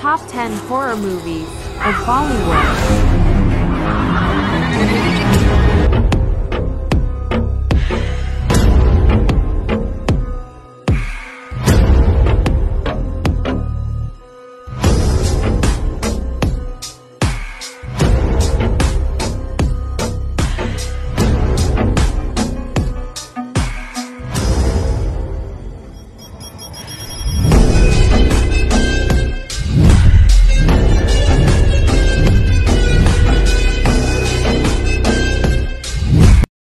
Top 10 Horror Movies of Bollywood.